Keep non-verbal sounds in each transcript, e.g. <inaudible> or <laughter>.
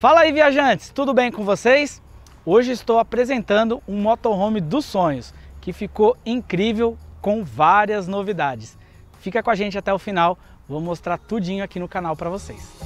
Fala aí viajantes, tudo bem com vocês? Hoje estou apresentando um motorhome dos sonhos que ficou incrível com várias novidades. Fica com a gente até o final, vou mostrar tudinho aqui no canal para vocês.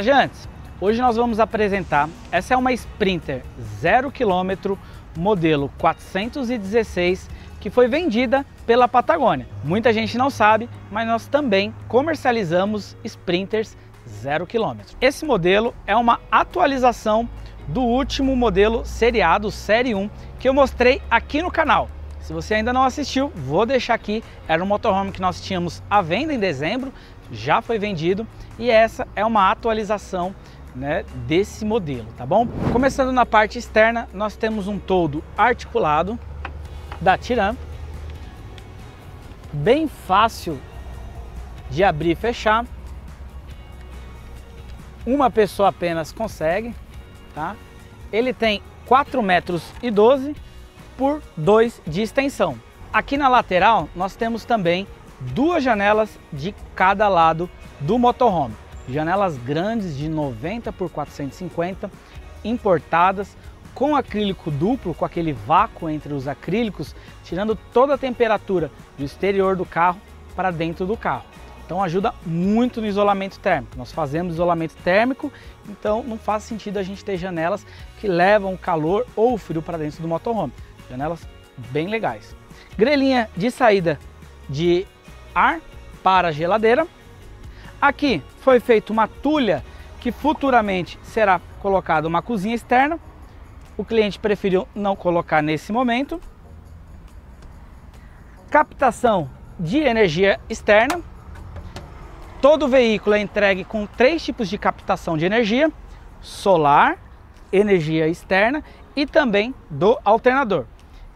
Viajantes, hoje nós vamos apresentar, essa é uma Sprinter 0 km modelo 416 que foi vendida pela Patagônia. Muita gente não sabe, mas nós também comercializamos Sprinters 0 km. Esse modelo é uma atualização do último modelo seriado Série 1 que eu mostrei aqui no canal. Se você ainda não assistiu, vou deixar aqui. Era um motorhome que nós tínhamos à venda em dezembro, já foi vendido e essa é uma atualização né, desse modelo, tá bom? Começando na parte externa, nós temos um todo articulado da Tiram, bem fácil de abrir e fechar. Uma pessoa apenas consegue, tá? Ele tem 4 metros e 12 por 2 de extensão. Aqui na lateral nós temos também duas janelas de cada lado do motorhome. Janelas grandes de 90 por 450, importadas, com acrílico duplo, com aquele vácuo entre os acrílicos, tirando toda a temperatura do exterior do carro para dentro do carro. Então ajuda muito no isolamento térmico. Nós fazemos isolamento térmico, então não faz sentido a gente ter janelas que levam o calor ou o frio para dentro do motorhome. Janelas bem legais. Grelhinha de saída de ar para a geladeira. Aqui foi feita uma tulha que futuramente será colocada uma cozinha externa. O cliente preferiu não colocar nesse momento. Captação de energia externa. Todo veículo é entregue com três tipos de captação de energia: solar, energia externa e também do alternador.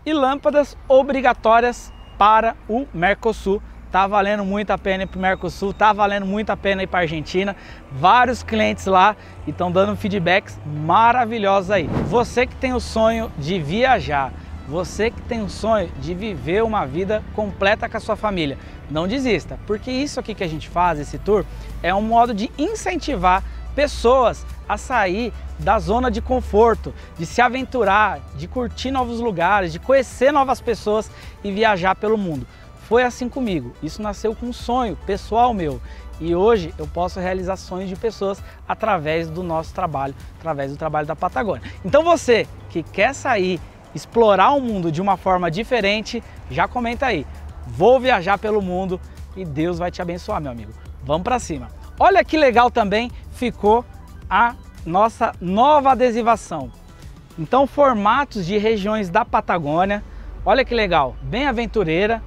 E lâmpadas obrigatórias para o Mercosul tá valendo muito a pena ir para o Mercosul, tá valendo muito a pena ir para Argentina. Vários clientes lá estão dando feedbacks maravilhosos aí. Você que tem o sonho de viajar, você que tem o sonho de viver uma vida completa com a sua família, não desista, porque isso aqui que a gente faz, esse tour, é um modo de incentivar pessoas a sair da zona de conforto, de se aventurar, de curtir novos lugares, de conhecer novas pessoas e viajar pelo mundo. Foi assim comigo. Isso nasceu com um sonho pessoal meu. E hoje eu posso realizar sonhos de pessoas através do nosso trabalho, através do trabalho da Patagônia. Então você que quer sair, explorar o mundo de uma forma diferente, já comenta aí. Vou viajar pelo mundo e Deus vai te abençoar, meu amigo. Vamos para cima. Olha que legal também ficou a nossa nova adesivação. Então, formatos de regiões da Patagônia. Olha que legal, bem aventureira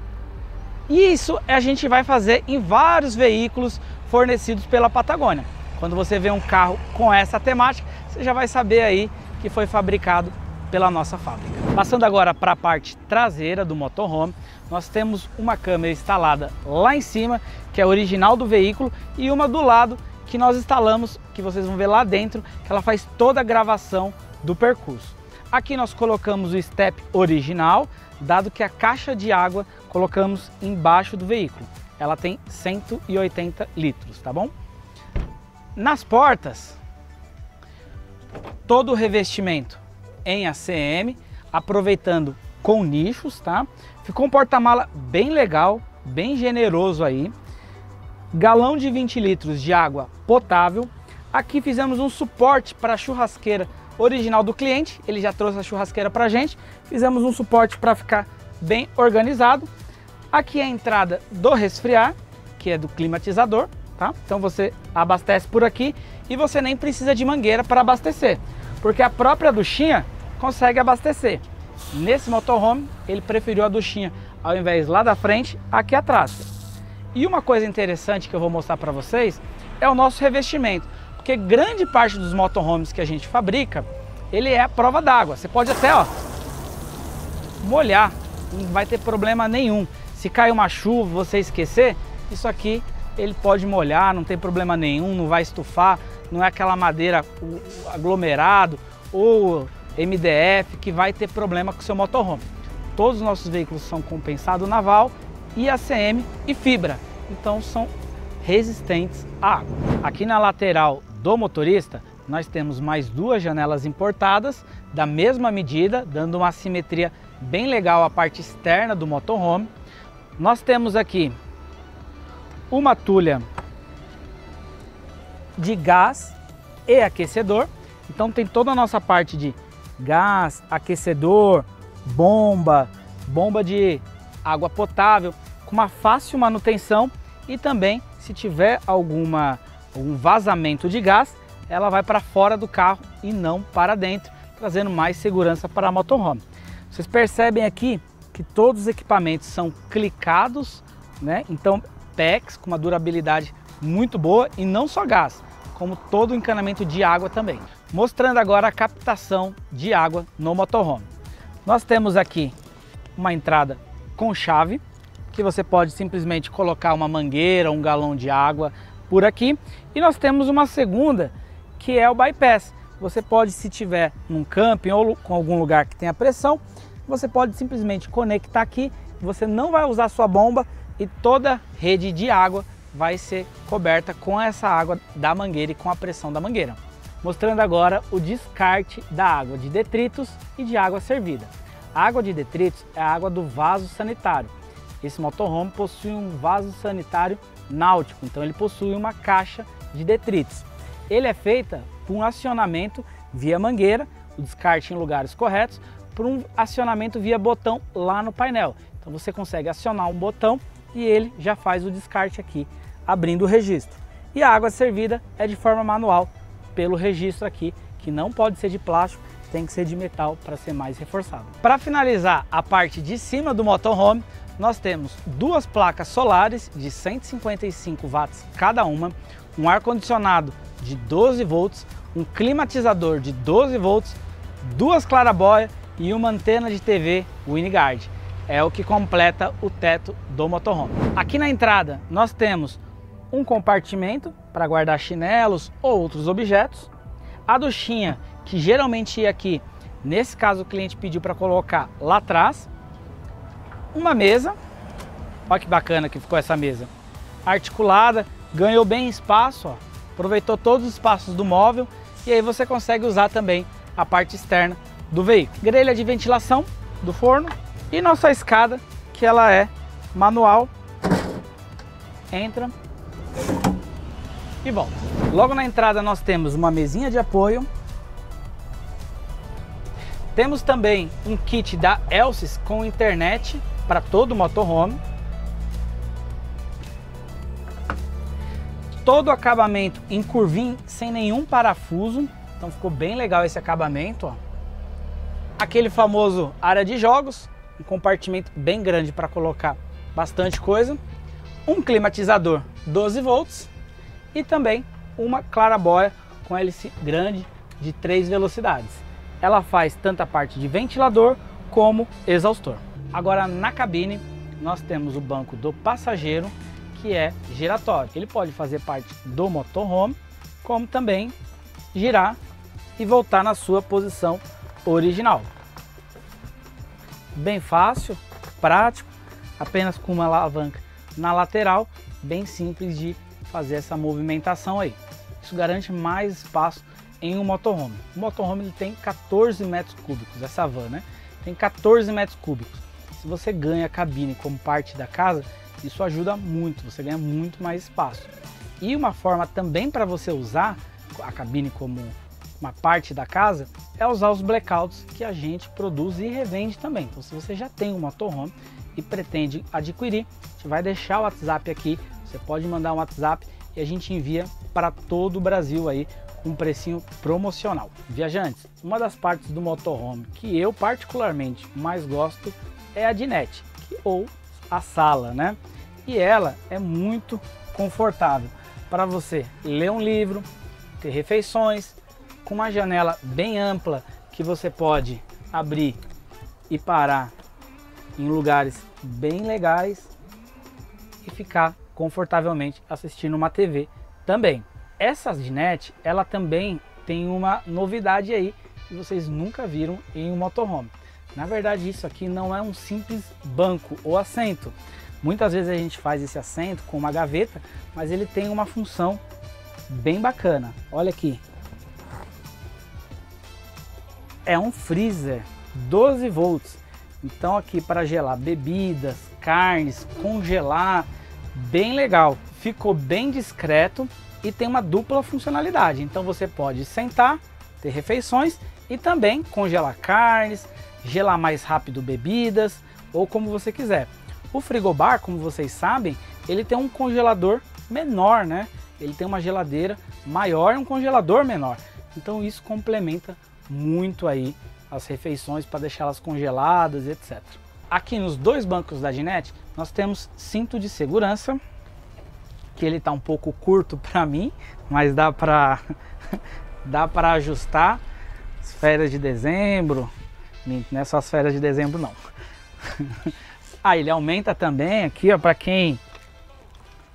e isso a gente vai fazer em vários veículos fornecidos pela Patagônia. Quando você vê um carro com essa temática, você já vai saber aí que foi fabricado pela nossa fábrica. Passando agora para a parte traseira do motorhome, nós temos uma câmera instalada lá em cima, que é original do veículo, e uma do lado que nós instalamos, que vocês vão ver lá dentro, que ela faz toda a gravação do percurso. Aqui nós colocamos o step original, dado que a caixa de água colocamos embaixo do veículo. Ela tem 180 litros, tá bom? Nas portas, todo o revestimento em ACM, aproveitando com nichos, tá? Ficou um porta-mala bem legal, bem generoso aí. Galão de 20 litros de água potável. Aqui fizemos um suporte para a churrasqueira original do cliente, ele já trouxe a churrasqueira para a gente, fizemos um suporte para ficar bem organizado. Aqui é a entrada do resfriar, que é do climatizador, tá? Então você abastece por aqui e você nem precisa de mangueira para abastecer, porque a própria duchinha consegue abastecer. Nesse motorhome, ele preferiu a duchinha ao invés lá da frente, aqui atrás. E uma coisa interessante que eu vou mostrar para vocês é o nosso revestimento, porque grande parte dos motorhomes que a gente fabrica, ele é a prova d'água. Você pode até, ó, molhar, não vai ter problema nenhum. Se cai uma chuva, você esquecer, isso aqui ele pode molhar, não tem problema nenhum, não vai estufar, não é aquela madeira aglomerado ou MDF que vai ter problema com o seu motorhome. Todos os nossos veículos são compensados naval, IACM e fibra, então são resistentes à água. Aqui na lateral do motorista nós temos mais duas janelas importadas da mesma medida, dando uma simetria bem legal à parte externa do motorhome. Nós temos aqui uma tulha de gás e aquecedor. Então tem toda a nossa parte de gás, aquecedor, bomba, bomba de água potável, com uma fácil manutenção e também se tiver alguma um vazamento de gás, ela vai para fora do carro e não para dentro, trazendo mais segurança para a motorhome. Vocês percebem aqui que todos os equipamentos são clicados, né? Então PEX com uma durabilidade muito boa e não só gás, como todo o encanamento de água também. Mostrando agora a captação de água no motorhome. Nós temos aqui uma entrada com chave, que você pode simplesmente colocar uma mangueira, um galão de água por aqui. E nós temos uma segunda, que é o bypass. Você pode, se tiver num camping ou com algum lugar que tenha pressão, você pode simplesmente conectar aqui, você não vai usar sua bomba e toda rede de água vai ser coberta com essa água da mangueira e com a pressão da mangueira. Mostrando agora o descarte da água de detritos e de água servida. A água de detritos é a água do vaso sanitário. Esse motorhome possui um vaso sanitário náutico, então ele possui uma caixa de detritos. Ele é feita por um acionamento via mangueira, o descarte em lugares corretos, por um acionamento via botão lá no painel. Então você consegue acionar um botão e ele já faz o descarte aqui, abrindo o registro. E a água servida é de forma manual pelo registro aqui, que não pode ser de plástico, tem que ser de metal para ser mais reforçado. Para finalizar a parte de cima do motorhome, nós temos duas placas solares de 155 watts cada uma, um ar-condicionado de 12 volts, um climatizador de 12 volts, duas clarabóias e uma antena de TV WinGuard. É o que completa o teto do motorhome. Aqui na entrada nós temos um compartimento para guardar chinelos ou outros objetos, a duchinha que geralmente ia aqui, nesse caso o cliente pediu para colocar lá atrás, uma mesa, olha que bacana que ficou essa mesa, articulada, ganhou bem espaço, ó, aproveitou todos os espaços do móvel. E aí você consegue usar também a parte externa do veículo. Grelha de ventilação do forno e nossa escada que ela é manual, entra e volta. Logo na entrada nós temos uma mesinha de apoio, temos também um kit da Elsys com internet para todo o motorhome. Todo o acabamento em curvinho, sem nenhum parafuso. Então ficou bem legal esse acabamento. Ó. Aquele famoso área de jogos, um compartimento bem grande para colocar bastante coisa. Um climatizador 12 volts e também uma clarabóia com hélice grande de três velocidades. Ela faz tanto a parte de ventilador como exaustor. Agora na cabine nós temos o banco do passageiro que é giratório. Ele pode fazer parte do motorhome, como também girar e voltar na sua posição original. Bem fácil, prático, apenas com uma alavanca na lateral, bem simples de fazer essa movimentação aí. Isso garante mais espaço em um motorhome. O motorhome tem 14 metros cúbicos, essa van, né? Tem 14 metros cúbicos. Se você ganha a cabine como parte da casa, isso ajuda muito, você ganha muito mais espaço. E uma forma também para você usar a cabine como uma parte da casa, é usar os blackouts que a gente produz e revende também. Então se você já tem um motorhome e pretende adquirir, a gente vai deixar o WhatsApp aqui, você pode mandar um WhatsApp e a gente envia para todo o Brasil aí com um precinho promocional. Viajantes, uma das partes do motorhome que eu particularmente mais gosto é a dinette, ou a sala, né? E ela é muito confortável para você ler um livro, ter refeições, com uma janela bem ampla que você pode abrir e parar em lugares bem legais e ficar confortavelmente assistindo uma TV também. Essa dinette, ela também tem uma novidade aí que vocês nunca viram em um motorhome. Na verdade, isso aqui não é um simples banco ou assento. Muitas vezes a gente faz esse assento com uma gaveta, mas ele tem uma função bem bacana. Olha aqui. É um freezer 12 volts. Então aqui para gelar bebidas, carnes, congelar, bem legal. Ficou bem discreto e tem uma dupla funcionalidade. Então você pode sentar, ter refeições e também congelar carnes, gelar mais rápido bebidas ou como você quiser. O frigobar, como vocês sabem, ele tem um congelador menor, né? Ele tem uma geladeira maior e um congelador menor. Então isso complementa muito aí as refeições para deixá-las congeladas, etc. Aqui nos dois bancos da Ginete, nós temos cinto de segurança, que ele está um pouco curto para mim, mas dá para <laughs> dá para ajustar. As férias de dezembro, não é só as férias de dezembro não. <laughs> ah, ele aumenta também aqui, ó, para quem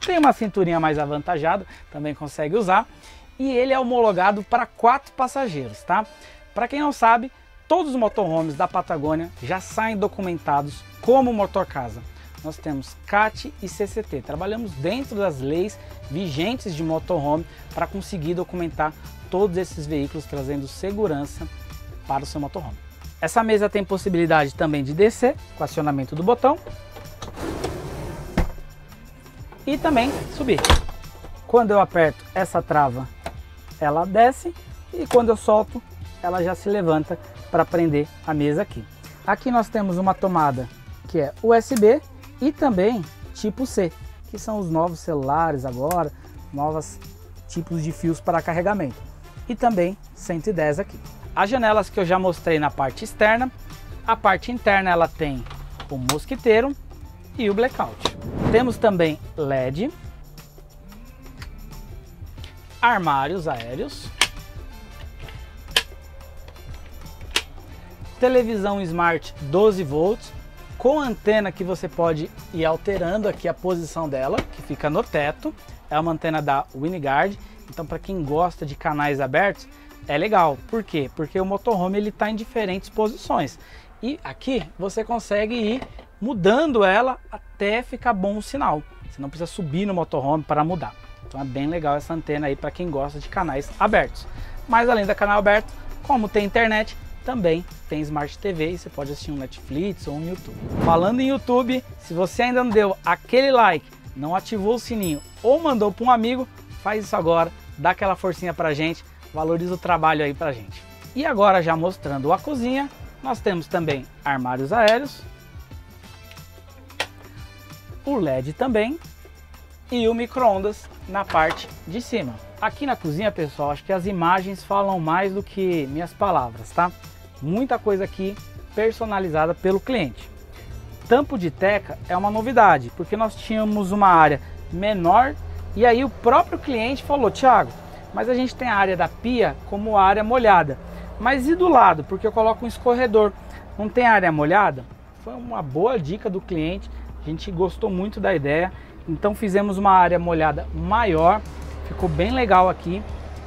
tem uma cinturinha mais avantajada, também consegue usar. E ele é homologado para quatro passageiros, tá? Para quem não sabe, todos os motorhomes da Patagônia já saem documentados como motor casa. Nós temos CAT e CCT. Trabalhamos dentro das leis vigentes de motorhome para conseguir documentar todos esses veículos, trazendo segurança para o seu motorhome. Essa mesa tem possibilidade também de descer com acionamento do botão e também subir. Quando eu aperto essa trava, ela desce e quando eu solto, ela já se levanta para prender a mesa aqui. Aqui nós temos uma tomada que é USB e também tipo C, que são os novos celulares agora, novos tipos de fios para carregamento. E também 110 aqui. As janelas que eu já mostrei na parte externa, a parte interna ela tem o mosquiteiro e o blackout. Temos também LED, armários aéreos, televisão smart 12 volts com antena que você pode ir alterando aqui a posição dela, que fica no teto. É uma antena da WinGuard, então para quem gosta de canais abertos, é legal. Por quê? Porque o motorhome ele está em diferentes posições. E aqui você consegue ir mudando ela até ficar bom o sinal. Você não precisa subir no motorhome para mudar. Então é bem legal essa antena aí para quem gosta de canais abertos. Mas além da canal aberto, como tem internet, também tem Smart TV e você pode assistir um Netflix ou um YouTube. Falando em YouTube, se você ainda não deu aquele like, não ativou o sininho ou mandou para um amigo, faz isso agora, dá aquela forcinha pra gente valoriza o trabalho aí pra gente. E agora já mostrando a cozinha, nós temos também armários aéreos, o LED também e o micro-ondas na parte de cima. Aqui na cozinha, pessoal, acho que as imagens falam mais do que minhas palavras, tá? Muita coisa aqui personalizada pelo cliente. Tampo de teca é uma novidade, porque nós tínhamos uma área menor e aí o próprio cliente falou, Thiago, mas a gente tem a área da pia como área molhada. Mas e do lado? Porque eu coloco um escorredor. Não tem área molhada? Foi uma boa dica do cliente. A gente gostou muito da ideia. Então fizemos uma área molhada maior. Ficou bem legal aqui.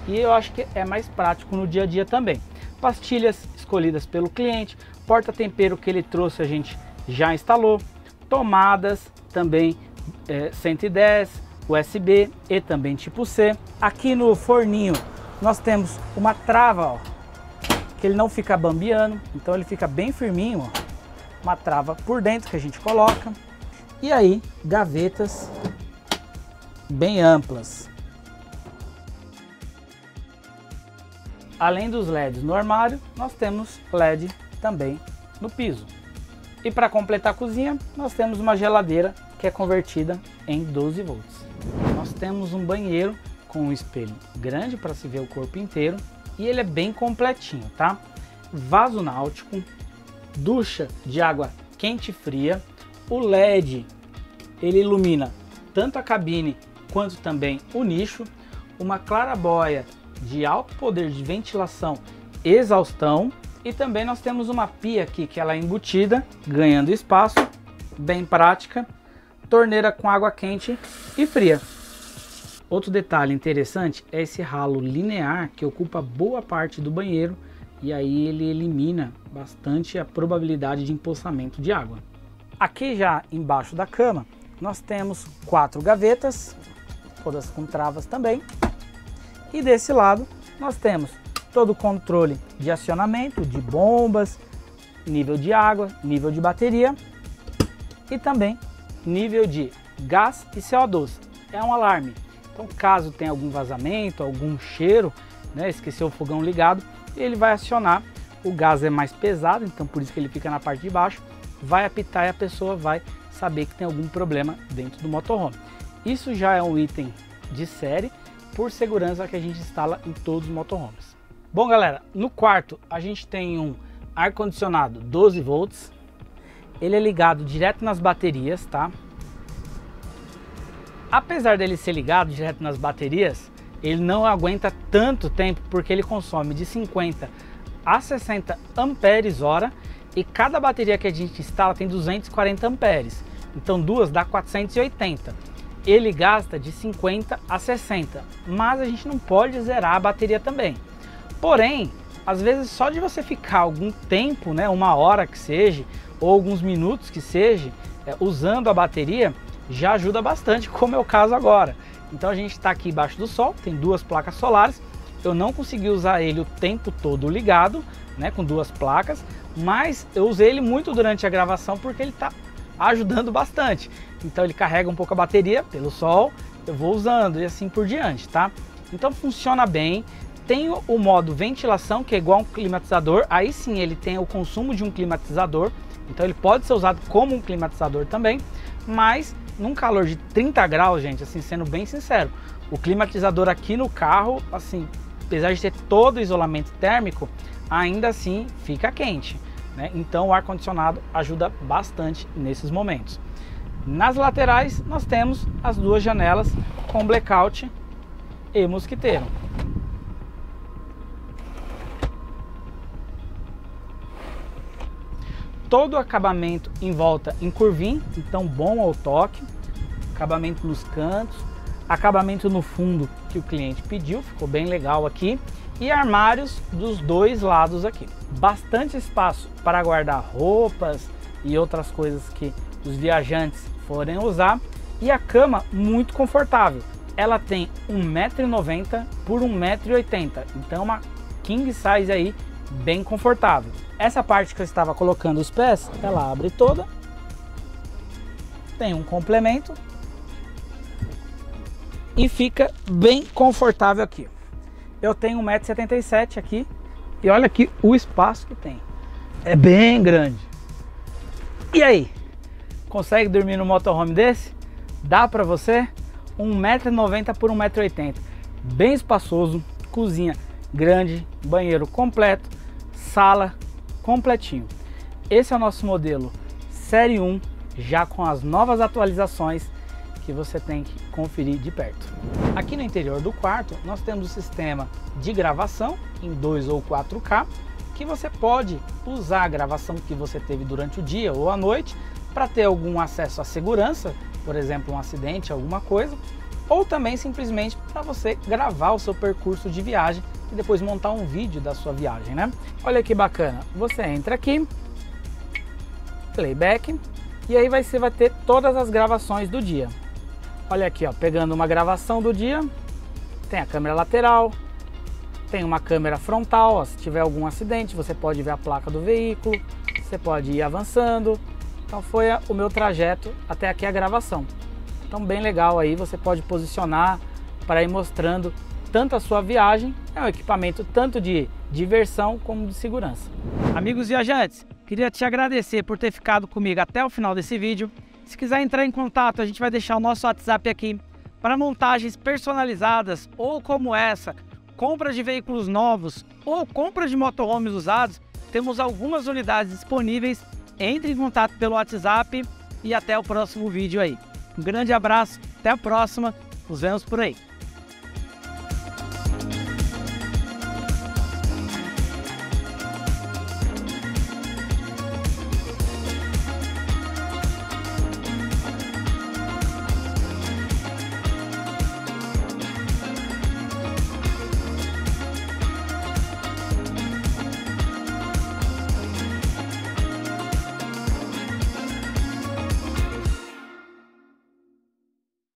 E eu acho que é mais prático no dia a dia também. Pastilhas escolhidas pelo cliente. Porta-tempero que ele trouxe a gente já instalou. Tomadas também é, 110 USB e também tipo C. Aqui no forninho nós temos uma trava, ó, que ele não fica bambiando, então ele fica bem firminho, ó. Uma trava por dentro que a gente coloca. E aí, gavetas bem amplas. além dos LEDs no armário, nós temos LED também no piso. E para completar a cozinha, nós temos uma geladeira que é convertida em 12 volts. Nós temos um banheiro com um espelho grande para se ver o corpo inteiro e ele é bem completinho, tá? Vaso náutico, ducha de água quente e fria, o LED ele ilumina tanto a cabine quanto também o nicho, uma clarabóia de alto poder de ventilação exaustão e também nós temos uma pia aqui que ela é embutida, ganhando espaço, bem prática, torneira com água quente e fria. Outro detalhe interessante é esse ralo linear que ocupa boa parte do banheiro e aí ele elimina bastante a probabilidade de empoçamento de água. Aqui já embaixo da cama nós temos quatro gavetas, todas com travas também. E desse lado nós temos todo o controle de acionamento, de bombas, nível de água, nível de bateria e também nível de gás e CO2. É um alarme. Então caso tenha algum vazamento, algum cheiro, né, esqueceu o fogão ligado, ele vai acionar. O gás é mais pesado, então por isso que ele fica na parte de baixo, vai apitar e a pessoa vai saber que tem algum problema dentro do motorhome. Isso já é um item de série por segurança que a gente instala em todos os motorhomes. Bom galera, no quarto a gente tem um ar-condicionado 12 volts, ele é ligado direto nas baterias, tá? Apesar dele ser ligado direto nas baterias, ele não aguenta tanto tempo porque ele consome de 50 a 60 amperes hora e cada bateria que a gente instala tem 240 amperes. Então duas dá 480. Ele gasta de 50 a 60, mas a gente não pode zerar a bateria também. Porém, às vezes só de você ficar algum tempo, né, uma hora que seja, ou alguns minutos que seja, é, usando a bateria, já ajuda bastante, como é o caso agora. Então a gente está aqui embaixo do sol, tem duas placas solares. Eu não consegui usar ele o tempo todo ligado, né, com duas placas, mas eu usei ele muito durante a gravação porque ele está ajudando bastante. Então ele carrega um pouco a bateria pelo sol, eu vou usando e assim por diante, tá? Então funciona bem. Tem o modo ventilação, que é igual a um climatizador, aí sim ele tem o consumo de um climatizador, então ele pode ser usado como um climatizador também, mas num calor de 30 graus, gente, assim, sendo bem sincero, o climatizador aqui no carro, assim, apesar de ter todo o isolamento térmico, ainda assim fica quente. Né? Então o ar-condicionado ajuda bastante nesses momentos. Nas laterais nós temos as duas janelas com blackout e mosquiteiro. Todo o acabamento em volta em curvinho, então bom ao toque. Acabamento nos cantos, acabamento no fundo que o cliente pediu, ficou bem legal aqui e armários dos dois lados aqui. Bastante espaço para guardar roupas e outras coisas que os viajantes forem usar e a cama muito confortável. Ela tem 1,90m por 1,80m, então uma king size aí bem confortável. Essa parte que eu estava colocando os pés, ela abre toda, tem um complemento e fica bem confortável aqui eu tenho 1,77m aqui e olha aqui o espaço que tem. É bem grande. E aí? Consegue dormir no motorhome desse? Dá para você? 1,90m por 1,80m. Bem espaçoso, cozinha grande, banheiro completo, sala completinho. Esse é o nosso modelo Série 1, já com as novas atualizações que você tem que conferir de perto. Aqui no interior do quarto nós temos o sistema de gravação em 2 ou 4K que você pode usar a gravação que você teve durante o dia ou a noite para ter algum acesso à segurança, por exemplo, um acidente, alguma coisa, ou também simplesmente para você gravar o seu percurso de viagem e depois montar um vídeo da sua viagem, né? Olha que bacana, você entra aqui, playback, e aí você vai ter todas as gravações do dia. Olha aqui, ó, pegando uma gravação do dia, tem a câmera lateral, tem uma câmera frontal, ó, se tiver algum acidente, você pode ver a placa do veículo, você pode ir avançando. Então foi o meu trajeto até aqui a gravação. Então bem legal aí, você pode posicionar para ir mostrando tanto a sua viagem, é um equipamento tanto de diversão como de segurança. Amigos viajantes, queria te agradecer por ter ficado comigo até o final desse vídeo. Se quiser entrar em contato, a gente vai deixar o nosso WhatsApp aqui para montagens personalizadas ou como essa, compra de veículos novos ou compra de motorhomes usados, temos algumas unidades disponíveis. Entre em contato pelo WhatsApp e até o próximo vídeo aí. Um grande abraço, até a próxima, nos vemos por aí.